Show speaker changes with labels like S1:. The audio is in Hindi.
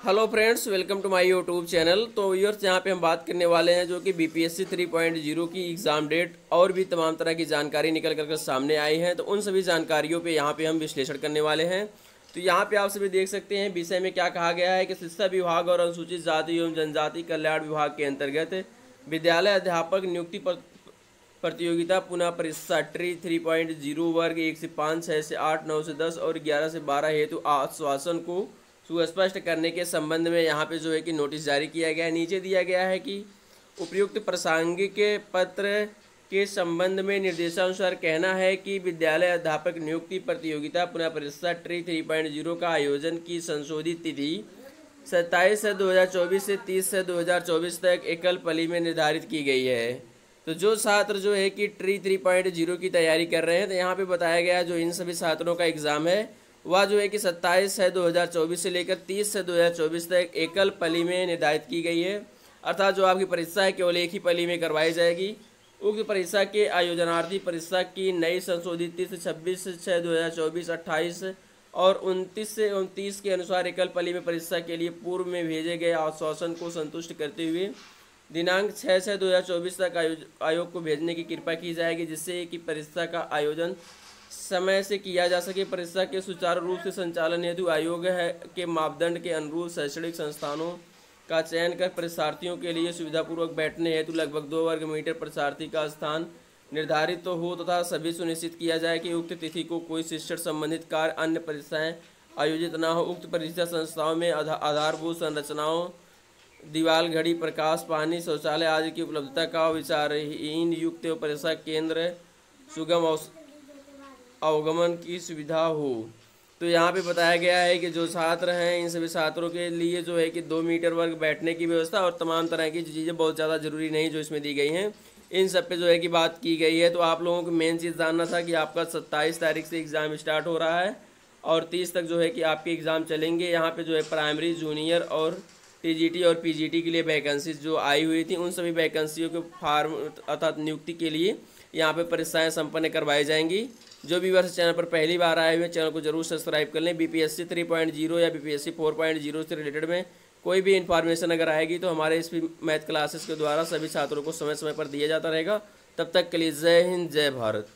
S1: Hello friends welcome to my YouTube channel तो व्यूअर्स यहाँ पे हम बात करने वाले हैं जो कि बीपीएससी 3.0 की एग्ज़ाम डेट और भी तमाम तरह की जानकारी निकल कर सामने आई है। तो उन सभी जानकारियों पे यहाँ पे हम विश्लेषण करने वाले हैं। तो यहाँ पे आप सभी देख सकते हैं, विषय में क्या कहा गया है कि शिक्षा विभाग और अनुसूचित जाति एवं जनजाति कल्याण विभाग के अंतर्गत विद्यालय अध्यापक नियुक्ति प्रतियोगिता पुनः परीक्षा ट्री थ्री पॉइंट ज़ीरो वर्ग एक से पाँच छः से आठ, नौ से दस और ग्यारह से बारह हेतु आश्वासन को सुस्पष्ट करने के संबंध में यहाँ पे जो है कि नोटिस जारी किया गया है। नीचे दिया गया है कि उपयुक्त प्रासंगिक पत्र के संबंध में निर्देशानुसार कहना है कि विद्यालय अध्यापक नियुक्ति प्रतियोगिता पुनः परीक्षा ट्री थ्री पॉइंट ज़ीरो का आयोजन की संशोधित तिथि सत्ताईस से दो हज़ार चौबीस से तीस से दो हज़ार चौबीस तक एकल पली में निर्धारित की गई है। तो जो छात्र जो है कि ट्री थ्री पॉइंट ज़ीरो की तैयारी कर रहे हैं तो यहाँ पे बताया गया जो इन सभी छात्रों का एग्ज़ाम है वह जो है कि सत्ताईस है 2024 से लेकर 30 से 2024 तक एकल पली में निर्धारित की गई है। अर्थात जो आपकी परीक्षा है, केवल एक ही पली में करवाई जाएगी। उक्त परीक्षा के आयोजनार्थी परीक्षा की नई संशोधित तिथि छब्बीस छः दो हज़ार चौबीस अट्ठाईस और उनतीस से उनतीस के अनुसार एकल पली में परीक्षा के लिए पूर्व में भेजे गए आश्वासन को संतुष्ट करते हुए दिनांक छः छः दो हज़ार चौबीस तक आयोग को भेजने की कृपा की जाएगी, जिससे कि परीक्षा का आयोजन समय से किया जा सके परीक्षा के सुचारू रूप से संचालन हेतु आयोग है के मापदंड के अनुरूप शैक्षणिक संस्थानों का चयन कर परीक्षार्थियों के लिए सुविधापूर्वक बैठने हेतु लगभग दो वर्ग मीटर परीक्षार्थी का स्थान निर्धारित तो हो तथा सभी सुनिश्चित किया जाए कि उक्त तिथि को कोई शिक्षण संबंधित कार्य, अन्य परीक्षाएँ आयोजित न हो। उक्त परीक्षा संस्थाओं में आधारभूत संरचनाओं, दीवाल, घड़ी, प्रकाश, पानी, शौचालय आदि की उपलब्धता का विचारहीन युक्त परीक्षा केंद्र, सुगम अवगमन की सुविधा हो। तो यहाँ पे बताया गया है कि जो छात्र हैं, इन सभी छात्रों के लिए जो है कि दो मीटर वर्ग बैठने की व्यवस्था और तमाम तरह की चीज़ें बहुत ज़्यादा ज़रूरी नहीं जो इसमें दी गई हैं। इन सब पे जो है कि बात की गई है तो आप लोगों को मेन चीज़ जानना था कि आपका सत्ताईस तारीख से एग्ज़ाम स्टार्ट हो रहा है और तीस तक जो है कि आपके एग्ज़ाम चलेंगे। यहाँ पर जो है प्राइमरी, जूनियर और टी और पीजीटी के लिए वैकेंसीज जो आई हुई थी, उन सभी वैकेंसियों के फार्म अर्थात नियुक्ति के लिए यहाँ पे परीक्षाएँ संपन्न करवाई जाएँगी। जो भी वर्ष चैनल पर पहली बार आए हुए चैनल को ज़रूर सब्सक्राइब कर लें। बीपीएससी 3.0 या बीपीएससी 4.0 से रिलेटेड में कोई भी इन्फॉर्मेशन अगर आएगी तो हमारे इस मैथ क्लासेस के द्वारा सभी छात्रों को समय समय पर दिया जाता रहेगा। तब तक के लिए जय हिंद, जय भारत।